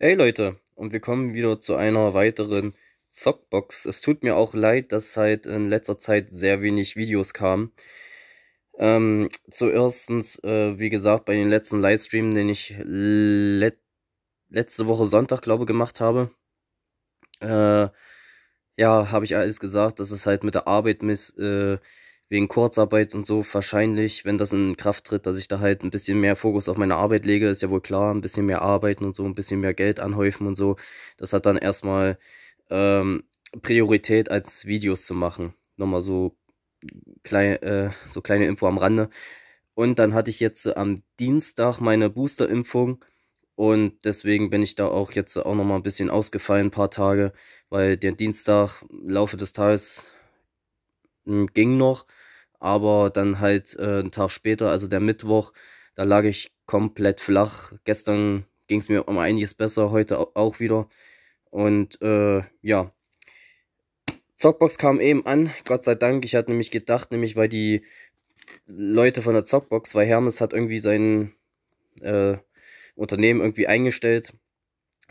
Hey Leute, und wir kommen wieder zu einer weiteren Zockbox. Es tut mir auch leid, dass seit in letzter Zeit sehr wenig Videos kamen. Ähm, zuerstens, äh, wie gesagt, bei den letzten Livestream, den ich let letzte Woche Sonntag, glaube gemacht habe, äh, ja, habe ich alles gesagt, dass es halt mit der Arbeit miss, äh, wegen Kurzarbeit und so wahrscheinlich, wenn das in Kraft tritt, dass ich da halt ein bisschen mehr Fokus auf meine Arbeit lege, ist ja wohl klar, ein bisschen mehr arbeiten und so, ein bisschen mehr Geld anhäufen und so. Das hat dann erstmal ähm, Priorität als Videos zu machen. Nochmal so, klein, äh, so kleine Info am Rande. Und dann hatte ich jetzt am Dienstag meine Booster-Impfung und deswegen bin ich da auch jetzt auch nochmal ein bisschen ausgefallen, ein paar Tage, weil der Dienstag, Laufe des Tages, hm, ging noch aber dann halt äh, einen Tag später, also der Mittwoch, da lag ich komplett flach. Gestern ging es mir um einiges besser, heute auch wieder. Und äh, ja, Zockbox kam eben an, Gott sei Dank. Ich hatte nämlich gedacht, nämlich weil die Leute von der Zockbox, weil Hermes hat irgendwie sein äh, Unternehmen irgendwie eingestellt.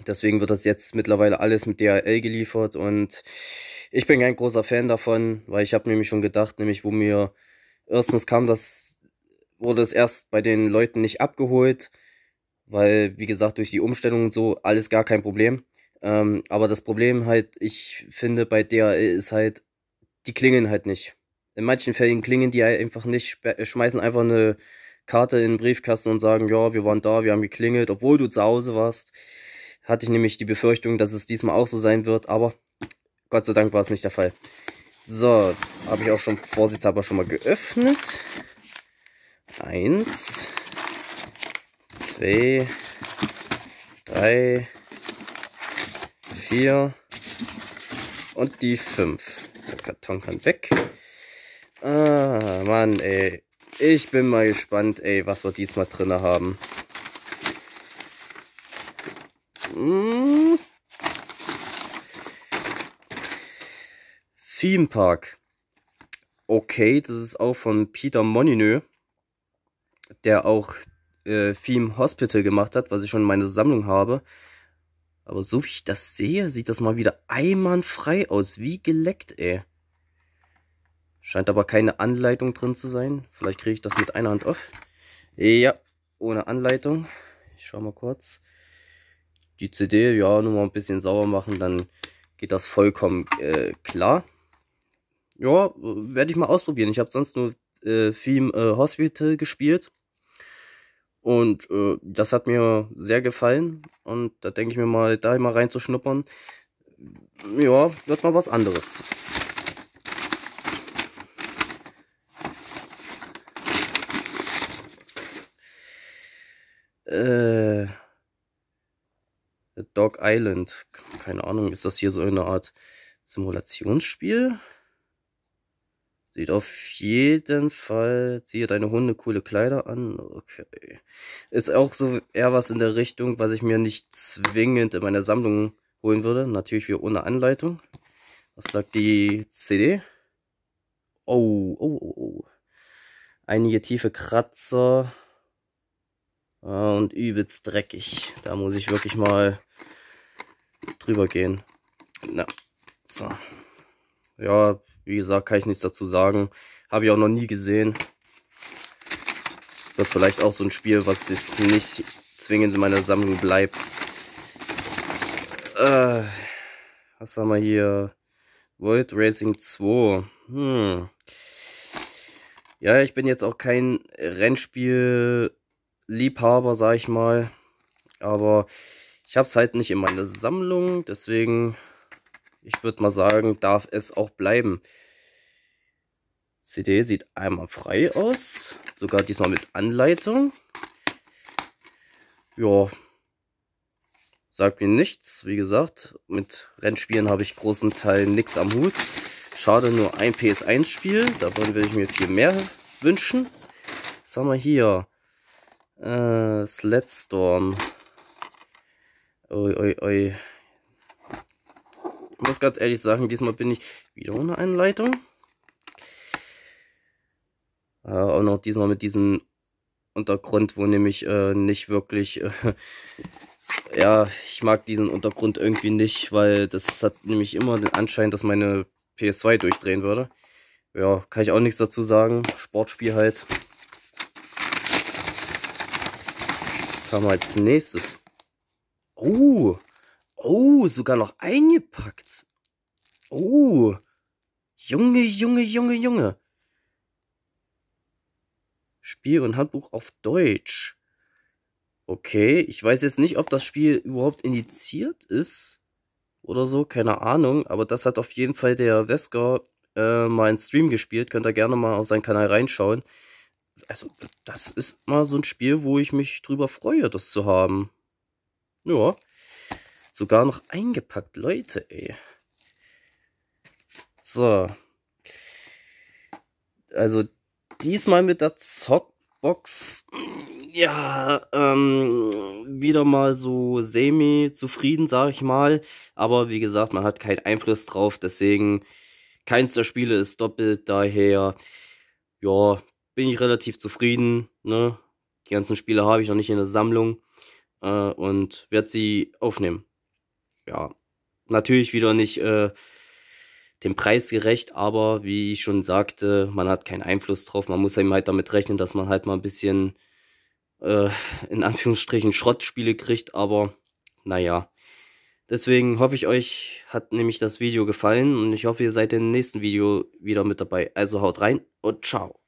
Deswegen wird das jetzt mittlerweile alles mit DHL geliefert und ich bin kein großer Fan davon, weil ich habe nämlich schon gedacht, nämlich wo mir erstens kam das, wurde es erst bei den Leuten nicht abgeholt, weil wie gesagt durch die Umstellung und so alles gar kein Problem. Ähm, aber das Problem halt, ich finde bei DHL ist halt, die klingeln halt nicht. In manchen Fällen klingen die halt einfach nicht, schmeißen einfach eine Karte in den Briefkasten und sagen, ja, wir waren da, wir haben geklingelt, obwohl du zu Hause warst. Hatte ich nämlich die Befürchtung, dass es diesmal auch so sein wird, aber Gott sei Dank war es nicht der Fall. So, habe ich auch schon vorsichtshalber schon mal geöffnet. Eins, zwei, drei, vier und die fünf. Der Karton kann weg. Ah, Mann, ey. Ich bin mal gespannt, ey, was wir diesmal drin haben. Hm. Theme Park. Okay, das ist auch von Peter Monineux, der auch äh, Theme Hospital gemacht hat, was ich schon in meiner Sammlung habe. Aber so wie ich das sehe, sieht das mal wieder einwandfrei aus. Wie geleckt, ey. Scheint aber keine Anleitung drin zu sein. Vielleicht kriege ich das mit einer Hand auf. Ja, ohne Anleitung. Ich schau mal kurz. Die CD, ja, nur mal ein bisschen sauber machen, dann geht das vollkommen äh, klar ja, werde ich mal ausprobieren. Ich habe sonst nur äh, Theme äh, Hospital gespielt. Und äh, das hat mir sehr gefallen. Und da denke ich mir mal, da mal reinzuschnuppern. Ja, wird mal was anderes. Äh, Dog Island. Keine Ahnung, ist das hier so eine Art Simulationsspiel? Sieht auf jeden Fall, ziehe deine Hunde coole Kleider an. Okay. Ist auch so eher was in der Richtung, was ich mir nicht zwingend in meiner Sammlung holen würde. Natürlich wieder ohne Anleitung. Was sagt die CD? Oh, oh, oh, oh. Einige tiefe Kratzer. Und übelst dreckig. Da muss ich wirklich mal drüber gehen. Na, so. Ja, wie gesagt, kann ich nichts dazu sagen. Habe ich auch noch nie gesehen. Wird vielleicht auch so ein Spiel, was jetzt nicht zwingend in meiner Sammlung bleibt. Äh, was haben wir hier? World Racing 2. Hm. Ja, ich bin jetzt auch kein Rennspiel-Liebhaber, sag ich mal. Aber ich habe es halt nicht in meiner Sammlung, deswegen ich würde mal sagen, darf es auch bleiben. CD sieht einmal frei aus. Sogar diesmal mit Anleitung. Ja. Sagt mir nichts. Wie gesagt, mit Rennspielen habe ich großen Teil nichts am Hut. Schade, nur ein PS1-Spiel. Davon würde ich mir viel mehr wünschen. Was haben wir hier? Äh, Sledstorm. Ui, ui, ui muss ganz ehrlich sagen, diesmal bin ich wieder ohne Einleitung. Äh, auch noch diesmal mit diesem Untergrund, wo nämlich äh, nicht wirklich äh, Ja, ich mag diesen Untergrund irgendwie nicht, weil das hat nämlich immer den Anschein, dass meine PS2 durchdrehen würde. Ja, kann ich auch nichts dazu sagen. Sportspiel halt. Was haben wir als nächstes? Oh, oh, sogar noch eingepackt. Oh, Junge, Junge, Junge, Junge. Spiel und Handbuch auf Deutsch. Okay, ich weiß jetzt nicht, ob das Spiel überhaupt indiziert ist oder so, keine Ahnung, aber das hat auf jeden Fall der Wesker äh, mal in Stream gespielt, könnt ihr gerne mal auf seinen Kanal reinschauen. Also, das ist mal so ein Spiel, wo ich mich drüber freue, das zu haben. Ja, sogar noch eingepackt, Leute, ey. So. Also, diesmal mit der Zockbox ja, ähm, wieder mal so semi-zufrieden, sag ich mal. Aber wie gesagt, man hat keinen Einfluss drauf, deswegen keins der Spiele ist doppelt, daher, ja, bin ich relativ zufrieden, ne? Die ganzen Spiele habe ich noch nicht in der Sammlung äh, und werde sie aufnehmen. Ja, natürlich wieder nicht äh, dem Preis gerecht, aber wie ich schon sagte, man hat keinen Einfluss drauf. Man muss eben halt damit rechnen, dass man halt mal ein bisschen äh, in Anführungsstrichen Schrottspiele kriegt, aber naja. Deswegen hoffe ich, euch hat nämlich das Video gefallen und ich hoffe, ihr seid im nächsten Video wieder mit dabei. Also haut rein und ciao.